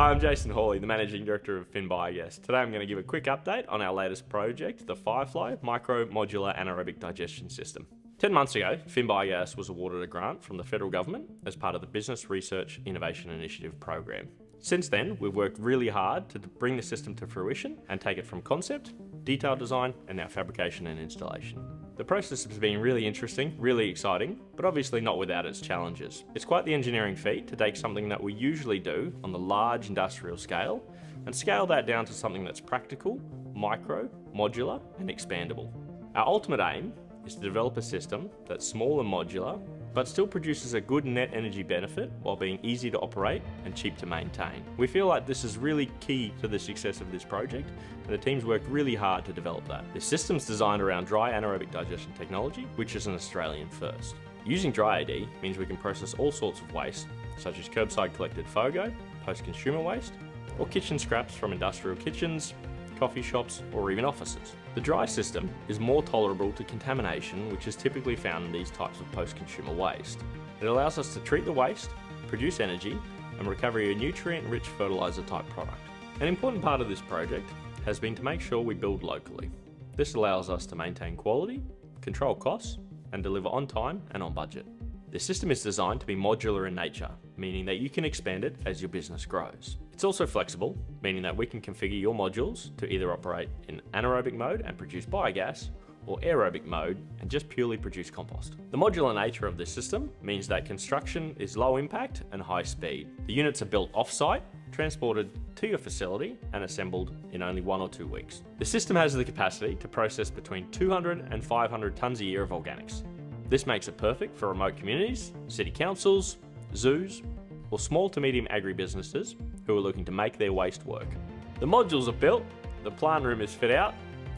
Hi, I'm Jason Hawley, the Managing Director of Finn Today I'm going to give a quick update on our latest project, the Firefly Micro Modular Anaerobic Digestion System. 10 months ago, Finn was awarded a grant from the federal government as part of the Business Research Innovation Initiative program. Since then, we've worked really hard to bring the system to fruition and take it from concept, detailed design, and now fabrication and installation. The process has been really interesting, really exciting, but obviously not without its challenges. It's quite the engineering feat to take something that we usually do on the large industrial scale and scale that down to something that's practical, micro, modular, and expandable. Our ultimate aim is to develop a system that's small and modular but still produces a good net energy benefit while being easy to operate and cheap to maintain. We feel like this is really key to the success of this project and the team's worked really hard to develop that. The system's designed around dry anaerobic digestion technology, which is an Australian first. Using dry AD means we can process all sorts of waste, such as curbside collected FOGO, post-consumer waste, or kitchen scraps from industrial kitchens, coffee shops, or even offices. The dry system is more tolerable to contamination which is typically found in these types of post-consumer waste. It allows us to treat the waste, produce energy, and recover a nutrient-rich fertiliser type product. An important part of this project has been to make sure we build locally. This allows us to maintain quality, control costs, and deliver on time and on budget. The system is designed to be modular in nature, meaning that you can expand it as your business grows. It's also flexible, meaning that we can configure your modules to either operate in anaerobic mode and produce biogas, or aerobic mode and just purely produce compost. The modular nature of this system means that construction is low impact and high speed. The units are built off-site, transported to your facility and assembled in only one or two weeks. The system has the capacity to process between 200 and 500 tonnes a year of organics, this makes it perfect for remote communities, city councils, zoos, or small to medium agribusinesses who are looking to make their waste work. The modules are built, the plant room is fit out,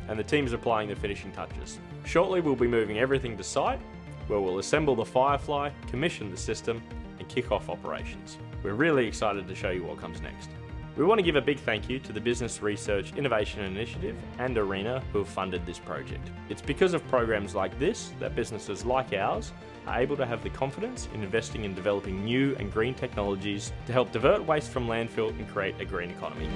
and the team is applying the finishing touches. Shortly we'll be moving everything to site, where we'll assemble the Firefly, commission the system, and kick off operations. We're really excited to show you what comes next. We want to give a big thank you to the Business Research Innovation Initiative and ARENA who have funded this project. It's because of programs like this that businesses like ours are able to have the confidence in investing in developing new and green technologies to help divert waste from landfill and create a green economy.